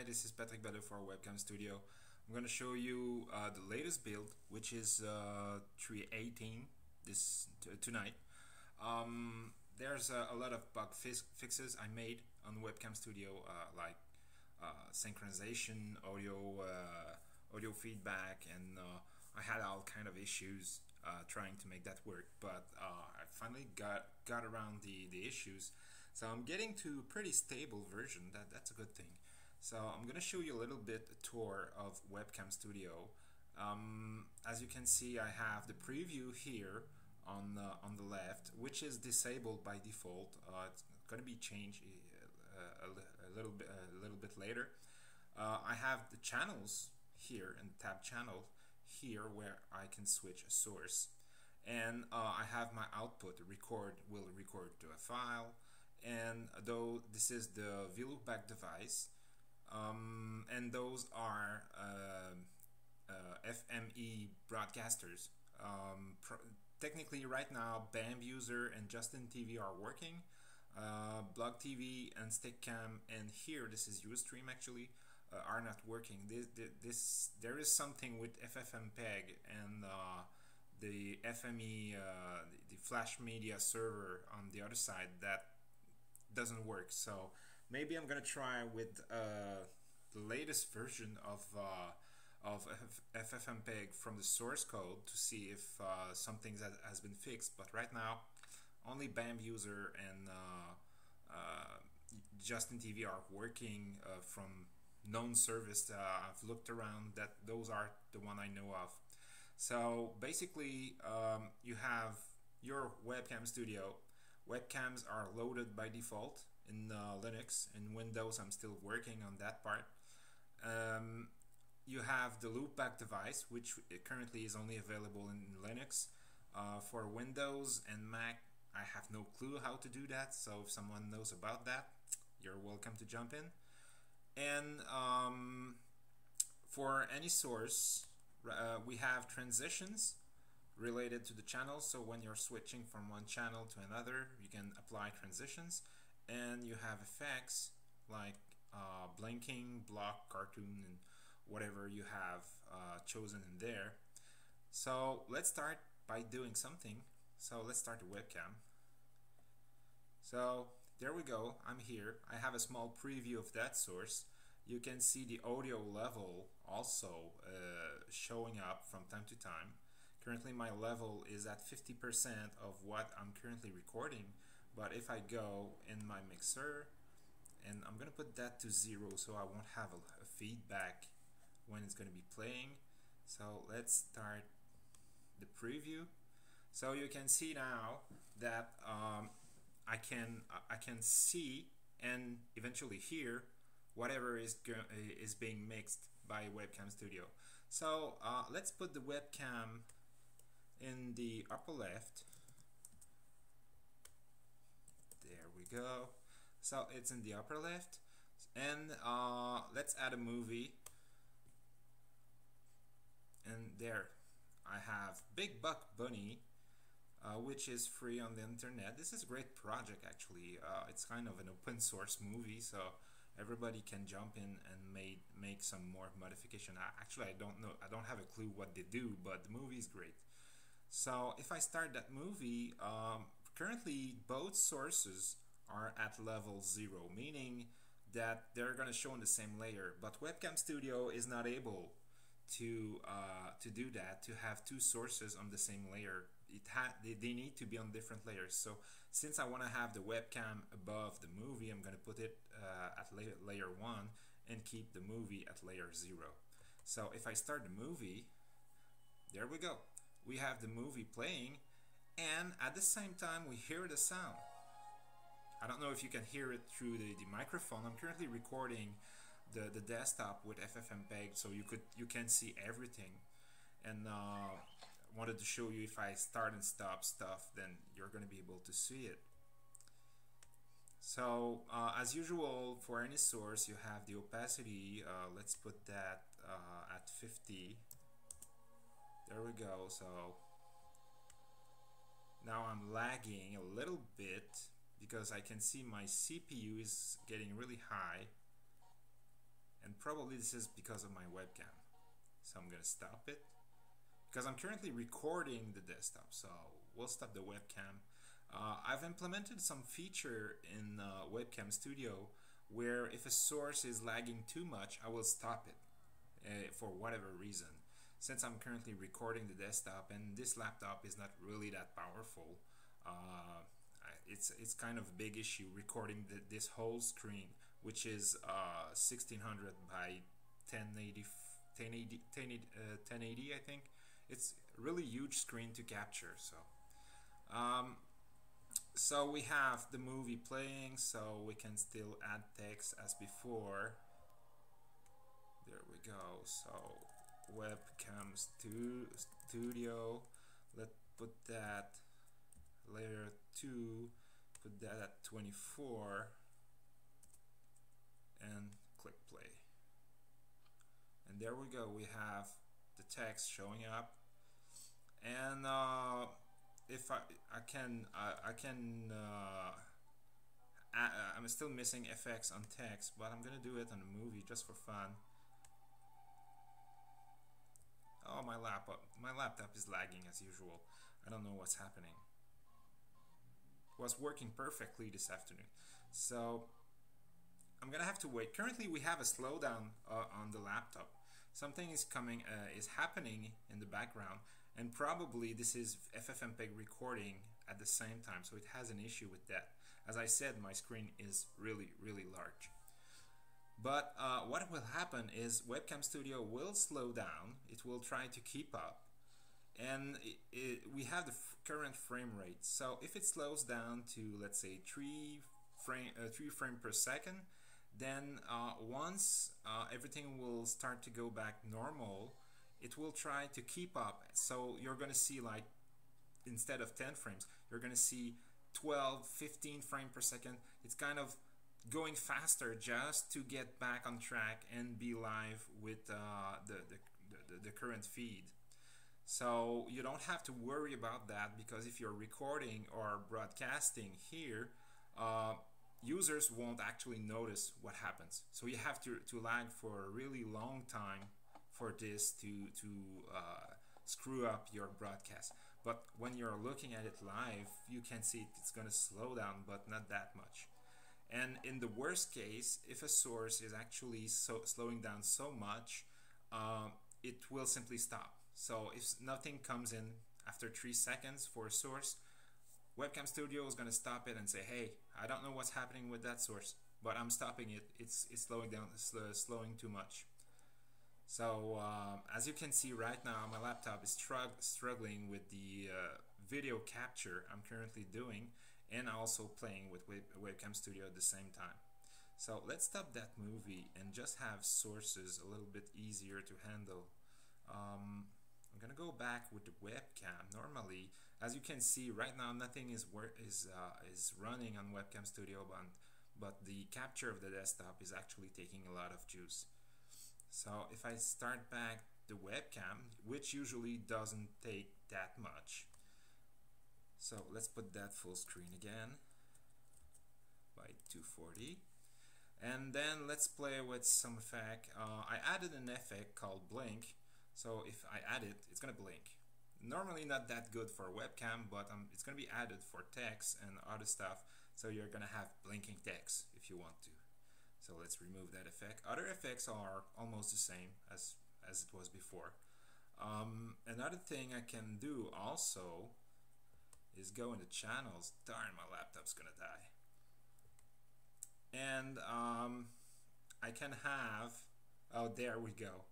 Hi, this is Patrick Balleux for Webcam Studio. I'm going to show you uh, the latest build, which is uh, 3.18 this tonight. Um, there's a, a, lot of bug fixes I made on Webcam Studio, uh, like uh, synchronization, audio, uh, audio feedback, and I had all kind of issues trying to make that work, but I finally got got around the the issues. So I'm getting to a pretty stable version. That that's a good thing. So I'm gonna show you a little bit a tour of Webcam Studio. Um, as you can see, I have the preview here on the, on the left, which is disabled by default. Uh, it's gonna be changed uh, a, a, little bit a little bit later. Uh, I have the channels here in the tab channel here where I can switch a source and uh, I have my output record will record to a file and though this is the vLoopback device um, and those are uh, uh, FME broadcasters um, technically right now Bambuser and Justin TV are working uh, Blog TV and Stickam and here this is Ustream actually uh, are not working. This, this, there is something with FFmpeg and uh, the FME, uh, the Flash Media server on the other side that doesn't work. So maybe I'm gonna try with uh, the latest version of uh, of FFmpeg from the source code to see if uh, something that has been fixed. But right now, only Bambuser and Justin TV are working from known service uh, I've looked around that those are the one I know of. So basically um, you have your webcam studio. Webcams are loaded by default in uh, Linux and Windows I'm still working on that part um, you have the loopback device which currently is only available in Linux uh, for Windows and Mac I have no clue how to do that so if someone knows about that you're welcome to jump in and um, for any source, uh, we have transitions related to the channel. So when you're switching from one channel to another, you can apply transitions. And you have effects like uh, blinking, block, cartoon, and whatever you have uh, chosen in there. So let's start by doing something. So let's start the webcam. So there we go, I'm here. I have a small preview of that source. You can see the audio level also uh, showing up from time to time. Currently my level is at 50% of what I'm currently recording, but if I go in my mixer, and I'm gonna put that to zero so I won't have a, a feedback when it's gonna be playing. So let's start the preview. So you can see now that um, I can I can see and eventually hear whatever is is being mixed by Webcam Studio. So uh, let's put the webcam in the upper left. There we go. So it's in the upper left, and uh, let's add a movie. And there, I have Big Buck Bunny uh, which is free on the internet. This is a great project actually. Uh, it's kind of an open source movie, so everybody can jump in and make make some more modification. I, actually, I don't know. I don't have a clue what they do, but the movie is great. So if I start that movie, um, currently both sources are at level zero, meaning that they're going to show in the same layer. But Webcam Studio is not able to uh, to do that to have two sources on the same layer. It had they, they need to be on different layers. So since I want to have the webcam above the movie I'm gonna put it uh, at layer, layer 1 and keep the movie at layer 0 so if I start the movie there we go. We have the movie playing and at the same time we hear the sound I don't know if you can hear it through the, the microphone. I'm currently recording the, the desktop with FFmpeg so you could you can see everything. And uh, wanted to show you if I start and stop stuff then you're gonna be able to see it. So uh, as usual for any source you have the opacity uh, let's put that uh, at 50 there we go so. Now I'm lagging a little bit because I can see my CPU is getting really high and probably this is because of my webcam. So I'm gonna stop it because I'm currently recording the desktop so we'll stop the webcam. Uh, I've implemented some feature in uh, webcam studio where if a source is lagging too much I will stop it uh, for whatever reason. Since I'm currently recording the desktop and this laptop is not really that powerful uh, it's it's kind of a big issue recording the, this whole screen which is uh, 1600 uh, by 1080 1080, 1080, uh, 1080 I think. It's really huge screen to capture so um, so we have the movie playing so we can still add text as before. There we go so webcam stu studio let's put that layer 2 put that at 24 and click play. And there we go we have the text showing up. And uh, if I, I can I, I can uh, I, I'm still missing effects on text but I'm gonna do it on the movie just for fun. Oh my laptop my laptop is lagging as usual. I don't know what's happening was working perfectly this afternoon. So I'm gonna have to wait. Currently we have a slowdown uh, on the laptop. Something is coming uh, is happening in the background and probably this is FFmpeg recording at the same time so it has an issue with that. As I said my screen is really really large. But uh, what will happen is Webcam Studio will slow down. It will try to keep up and it, it, we have the current frame rate. So if it slows down to let's say 3 frame, uh, 3 frame per second then uh, once uh, everything will start to go back normal it will try to keep up. So you're gonna see like instead of 10 frames you're gonna see 12 15 frame per second. It's kind of going faster just to get back on track and be live with uh, the, the, the, the current feed so you don't have to worry about that because if you're recording or broadcasting here uh, users won't actually notice what happens so you have to, to lag for a really long time for this to to uh, screw up your broadcast. But when you're looking at it live, you can see it's going to slow down, but not that much. And in the worst case, if a source is actually so slowing down so much, um, it will simply stop. So if nothing comes in after three seconds for a source, Webcam Studio is going to stop it and say, "Hey, I don't know what's happening with that source, but I'm stopping it. It's it's slowing down, it's slowing too much." So um, as you can see right now, my laptop is strugg struggling with the uh, video capture I'm currently doing and also playing with Web Webcam Studio at the same time. So let's stop that movie and just have sources a little bit easier to handle. Um, I'm gonna go back with the webcam. Normally, as you can see right now, nothing is is uh, is running on Webcam Studio, but but the capture of the desktop is actually taking a lot of juice. So if I start back the webcam, which usually doesn't take that much. So let's put that full screen again by 240. And then let's play with some effect. Uh, I added an effect called blink. So if I add it, it's gonna blink. Normally not that good for webcam, but um, it's gonna be added for text and other stuff. So you're gonna have blinking text if you want to. So let's remove that effect. Other effects are almost the same as, as it was before. Um, another thing I can do also is go into channels. Darn, my laptop's gonna die. And um, I can have, oh, there we go.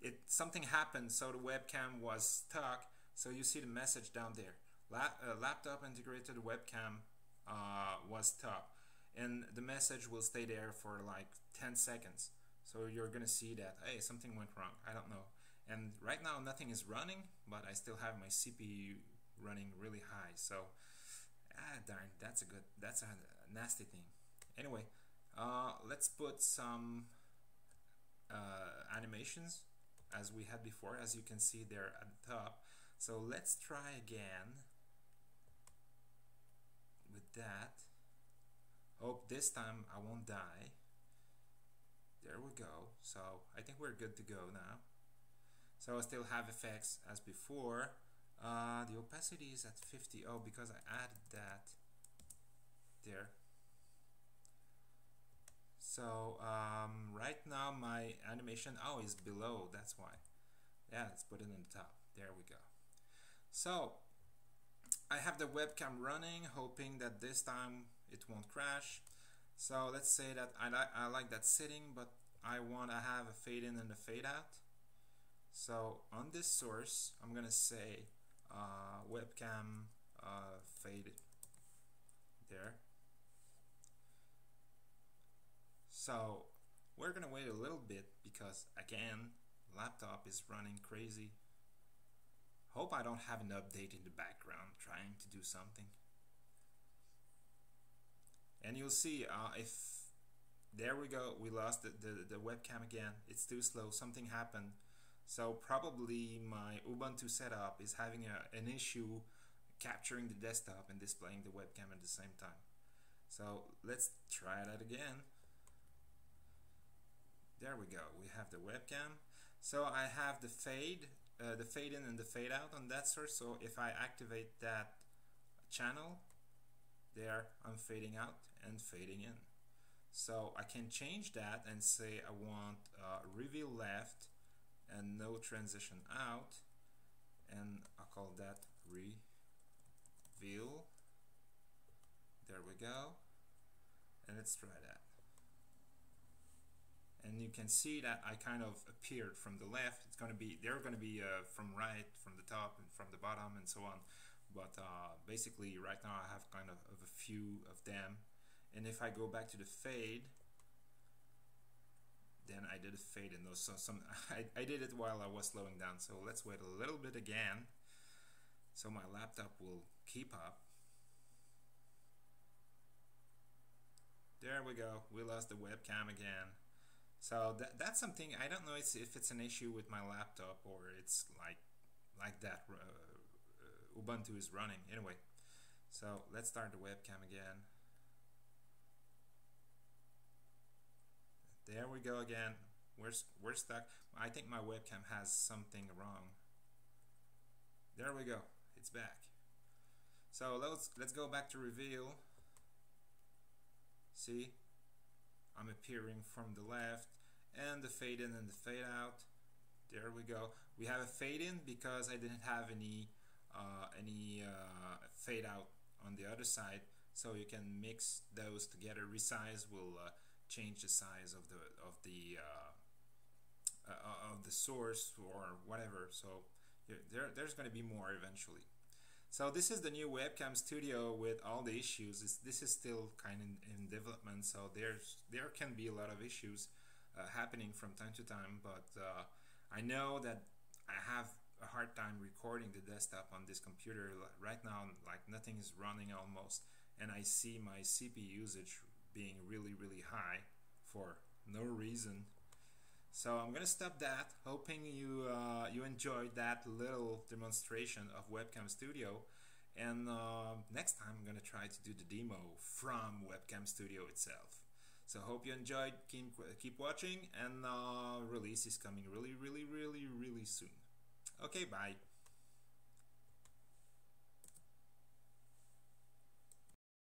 It Something happened, so the webcam was stuck. So you see the message down there. La uh, laptop integrated webcam uh, was stuck and the message will stay there for like 10 seconds so you're gonna see that hey something went wrong I don't know and right now nothing is running but I still have my CPU running really high so ah darn that's a good that's a nasty thing anyway uh, let's put some uh, animations as we had before as you can see there at the top. So let's try again with that. Hope this time I won't die. There we go. So I think we're good to go now. So I still have effects as before. Uh, the opacity is at 50 oh because I added that there so um, right now my animation oh is below that's why. Yeah let's put it in the top. There we go. So I have the webcam running hoping that this time it won't crash. So let's say that I, li I like that setting but I want to have a fade in and a fade out so on this source I'm gonna say uh, webcam uh, fade there so we're gonna wait a little bit because again laptop is running crazy. Hope I don't have an update in the background trying to do something. And you'll see uh, if there we go we lost the, the, the webcam again. It's too slow. Something happened. So probably my Ubuntu setup is having a, an issue capturing the desktop and displaying the webcam at the same time. So let's try that again there we go. We have the webcam. So I have the fade uh, the fade in and the fade out on that source. So if I activate that channel there I'm fading out and fading in. So I can change that and say I want uh, reveal left and no transition out. And I'll call that reveal. There we go. And let's try that you can see that I kind of appeared from the left. It's going to be they're going to be uh, from right from the top and from the bottom and so on. But uh, basically right now I have kind of, of a few of them. And if I go back to the fade then I did a fade in those so some I, I did it while I was slowing down. So let's wait a little bit again. So my laptop will keep up. There we go. We lost the webcam again so that, that's something I don't know it's, if it's an issue with my laptop or it's like like that uh, uh, Ubuntu is running. Anyway so let's start the webcam again. There we go again. We're, we're stuck. I think my webcam has something wrong. There we go. It's back. So let's let's go back to reveal. See I'm appearing from the left and the fade in and the fade out. There we go. We have a fade in because I didn't have any uh, any uh, fade out on the other side. So you can mix those together. Resize will uh, change the size of the of the uh, uh, of the source or whatever. So there, there's going to be more eventually so this is the new webcam studio with all the issues. This, this is still kind of in, in, development, so there's there can be a lot of issues uh, happening from time to time. But uh, I know that I have a hard time recording the desktop on this computer right now. Like nothing is running almost, and I see my CPU usage being really really high for no reason. So I'm gonna stop that, hoping you uh, you enjoyed that little demonstration of Webcam Studio. And uh, next time I'm gonna try to do the demo from Webcam Studio itself. So hope you enjoyed. Keep keep watching, and uh, release is coming really, really, really, really soon. Okay, bye.